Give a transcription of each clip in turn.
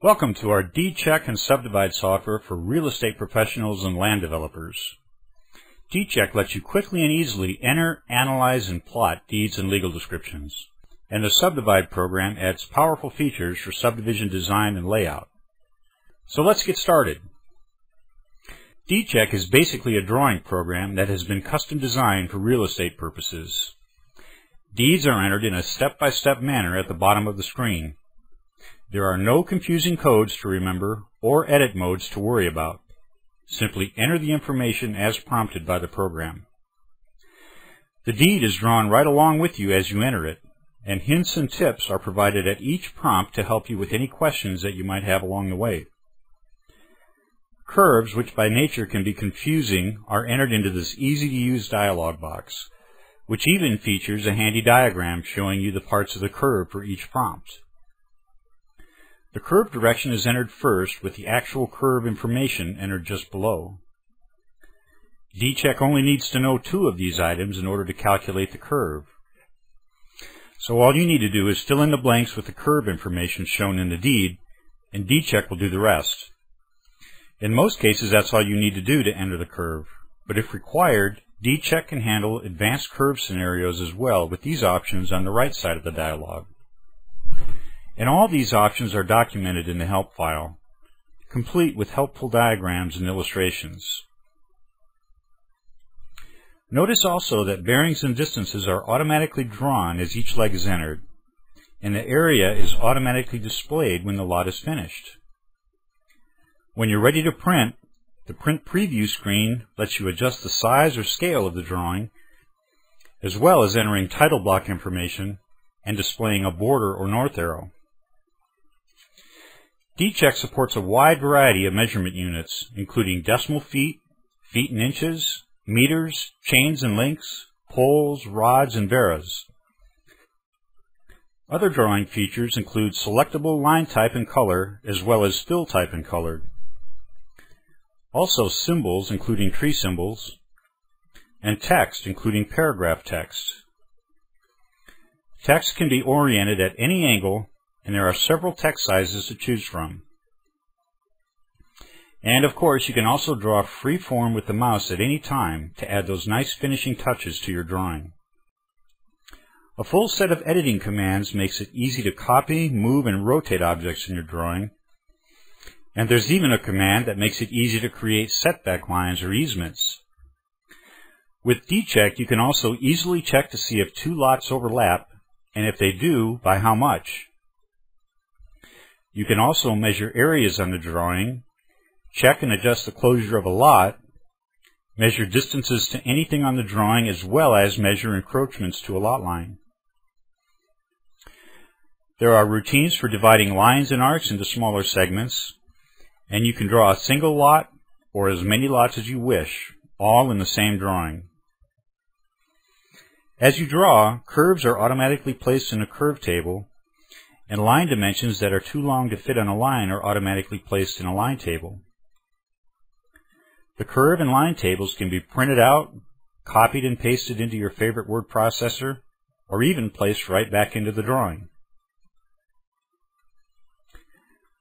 Welcome to our Deed-Chek and Subdivide software for real estate professionals and land developers. Deed-Chek lets you quickly and easily enter, analyze, and plot deeds and legal descriptions. And the Subdivide program adds powerful features for subdivision design and layout. So let's get started. Deed-Chek is basically a drawing program that has been custom designed for real estate purposes. Deeds are entered in a step-by-step -step manner at the bottom of the screen. There are no confusing codes to remember or edit modes to worry about. Simply enter the information as prompted by the program. The deed is drawn right along with you as you enter it, and hints and tips are provided at each prompt to help you with any questions that you might have along the way. Curves, which by nature can be confusing, are entered into this easy-to-use dialog box, which even features a handy diagram showing you the parts of the curve for each prompt. The curve direction is entered first with the actual curve information entered just below. Deed-Chek only needs to know two of these items in order to calculate the curve. So all you need to do is fill in the blanks with the curve information shown in the deed, and Deed-Chek will do the rest. In most cases, that's all you need to do to enter the curve. But if required, Deed-Chek can handle advanced curve scenarios as well with these options on the right side of the dialog. And all these options are documented in the help file, complete with helpful diagrams and illustrations. Notice also that bearings and distances are automatically drawn as each leg is entered, and the area is automatically displayed when the lot is finished. When you're ready to print, the print preview screen lets you adjust the size or scale of the drawing, as well as entering title block information and displaying a border or north arrow. Deed-Chek supports a wide variety of measurement units, including decimal feet, feet and inches, meters, chains and links, poles, rods, and varas. Other drawing features include selectable line type and color, as well as fill type and color. Also symbols, including tree symbols, and text, including paragraph text. Text can be oriented at any angle and there are several text sizes to choose from. And of course, you can also draw free form with the mouse at any time to add those nice finishing touches to your drawing. A full set of editing commands makes it easy to copy, move, and rotate objects in your drawing. And there's even a command that makes it easy to create setback lines or easements. With Deed-Chek, you can also easily check to see if two lots overlap, and if they do, by how much. You can also measure areas on the drawing, check and adjust the closure of a lot, measure distances to anything on the drawing as well as measure encroachments to a lot line. There are routines for dividing lines and arcs into smaller segments, and you can draw a single lot or as many lots as you wish, all in the same drawing. As you draw, curves are automatically placed in a curve table and line dimensions that are too long to fit on a line are automatically placed in a line table. The curve and line tables can be printed out, copied and pasted into your favorite word processor, or even placed right back into the drawing.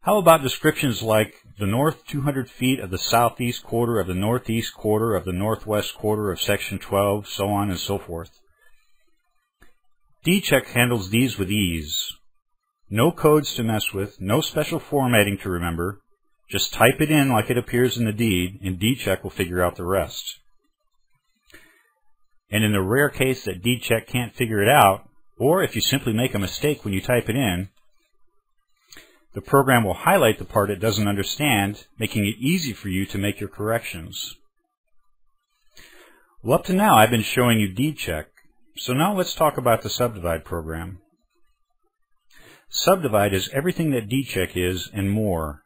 How about descriptions like the north 200 feet of the southeast quarter of the northeast quarter of the northwest quarter of section 12, so on and so forth? Deed-Chek handles these with ease. No codes to mess with, no special formatting to remember. Just type it in like it appears in the deed, and Deed-Chek will figure out the rest. And in the rare case that Deed-Chek can't figure it out, or if you simply make a mistake when you type it in, the program will highlight the part it doesn't understand, making it easy for you to make your corrections. Well, up to now, I've been showing you Deed-Chek, so now let's talk about the Subdivide program. Subdivide is everything that Deed-Chek is and more.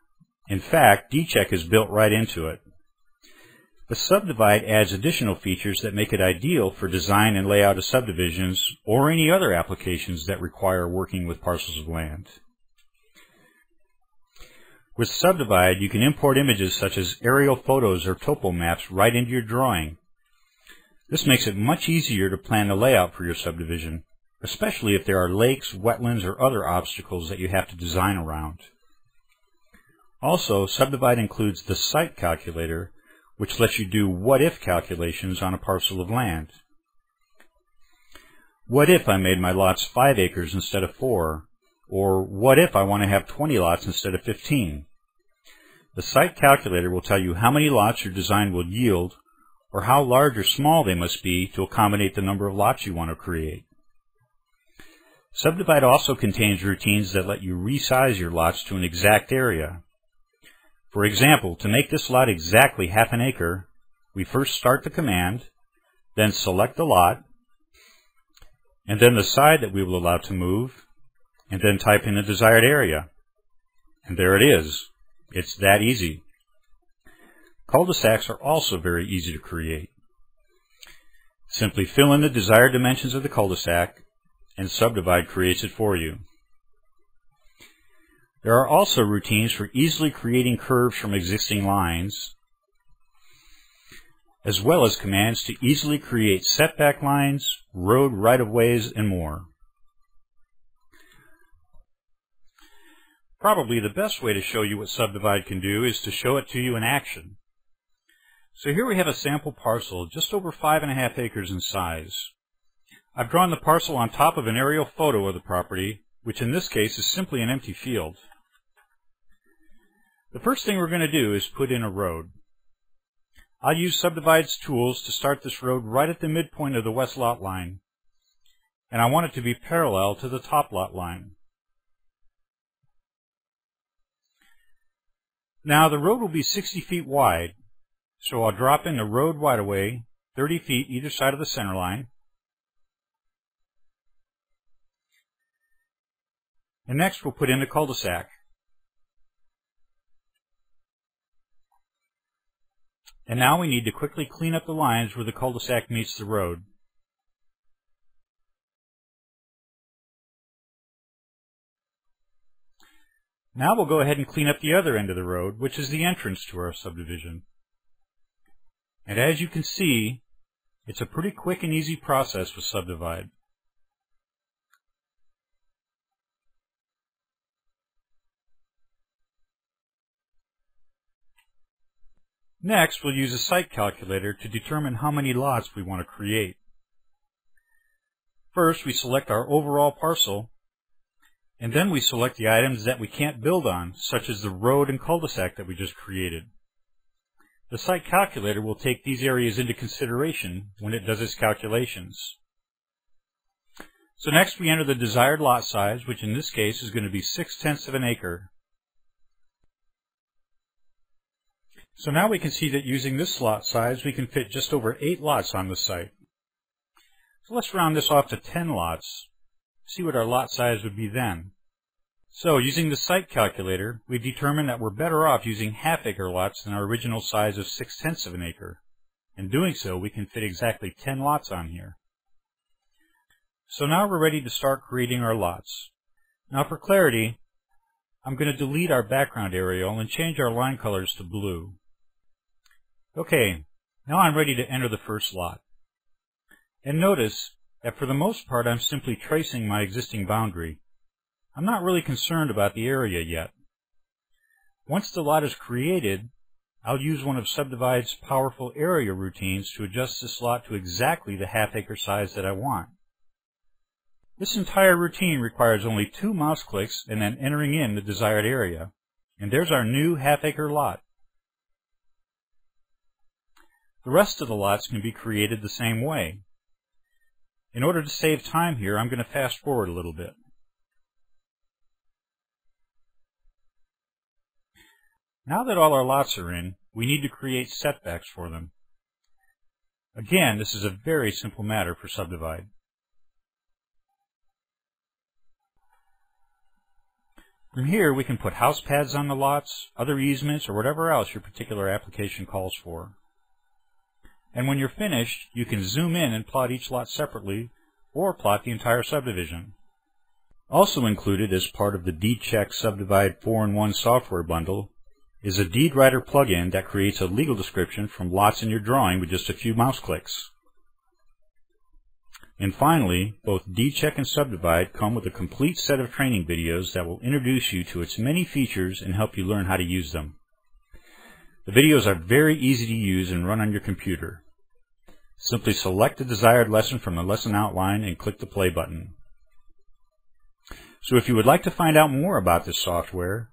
In fact, Deed-Chek is built right into it. The Subdivide adds additional features that make it ideal for design and layout of subdivisions or any other applications that require working with parcels of land. With Subdivide, you can import images such as aerial photos or topo maps right into your drawing. This makes it much easier to plan the layout for your subdivision especially if there are lakes, wetlands, or other obstacles that you have to design around. Also, Subdivide includes the site calculator, which lets you do what-if calculations on a parcel of land. What if I made my lots 5 acres instead of 4? Or what if I want to have 20 lots instead of 15? The site calculator will tell you how many lots your design will yield or how large or small they must be to accommodate the number of lots you want to create. Subdivide also contains routines that let you resize your lots to an exact area. For example, to make this lot exactly half an acre, we first start the command, then select the lot, and then the side that we will allow to move, and then type in the desired area. And there it is. It's that easy. Cul-de-sacs are also very easy to create. Simply fill in the desired dimensions of the cul-de-sac and Subdivide creates it for you. There are also routines for easily creating curves from existing lines, as well as commands to easily create setback lines, road right-of-ways, and more. Probably the best way to show you what Subdivide can do is to show it to you in action. So here we have a sample parcel just over five and a half acres in size. I've drawn the parcel on top of an aerial photo of the property, which in this case is simply an empty field. The first thing we're going to do is put in a road. I'll use Subdivide's tools to start this road right at the midpoint of the west lot line, and I want it to be parallel to the top lot line. Now the road will be 60 feet wide, so I'll drop in the road right away 30 feet either side of the center line. And next we'll put in the cul-de-sac. And now we need to quickly clean up the lines where the cul-de-sac meets the road. Now we'll go ahead and clean up the other end of the road, which is the entrance to our subdivision. And as you can see, it's a pretty quick and easy process with Subdivide. Next, we'll use a site calculator to determine how many lots we want to create. First, we select our overall parcel, and then we select the items that we can't build on, such as the road and cul-de-sac that we just created. The site calculator will take these areas into consideration when it does its calculations. So next we enter the desired lot size, which in this case is going to be 6 tenths of an acre. So now we can see that using this lot size, we can fit just over 8 lots on the site. So let's round this off to 10 lots, see what our lot size would be then. So using the site calculator, we've determined that we're better off using half-acre lots than our original size of 6 tenths of an acre. In doing so, we can fit exactly 10 lots on here. So now we're ready to start creating our lots. Now for clarity, I'm going to delete our background aerial and change our line colors to blue. Okay, now I'm ready to enter the first lot. And notice that for the most part I'm simply tracing my existing boundary. I'm not really concerned about the area yet. Once the lot is created, I'll use one of Subdivide's powerful area routines to adjust this lot to exactly the half acre size that I want. This entire routine requires only two mouse clicks and then entering in the desired area. And there's our new half acre lot. The rest of the lots can be created the same way. In order to save time here, I'm going to fast forward a little bit. Now that all our lots are in, we need to create setbacks for them. Again, this is a very simple matter for Subdivide. From here, we can put house pads on the lots, other easements, or whatever else your particular application calls for. And when you're finished, you can zoom in and plot each lot separately, or plot the entire subdivision. Also included as part of the Deed-Chek Subdivide 4-in-1 software bundle is a deed writer plugin that creates a legal description from lots in your drawing with just a few mouse clicks. And finally, both Deed-Chek and Subdivide come with a complete set of training videos that will introduce you to its many features and help you learn how to use them. The videos are very easy to use and run on your computer. Simply select the desired lesson from the lesson outline and click the play button. So if you would like to find out more about this software,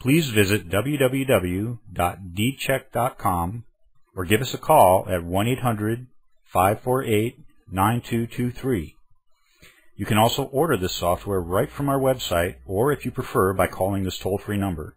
please visit www.deedchek.com or give us a call at 1-800-548-9223. You can also order this software right from our website or if you prefer by calling this toll-free number.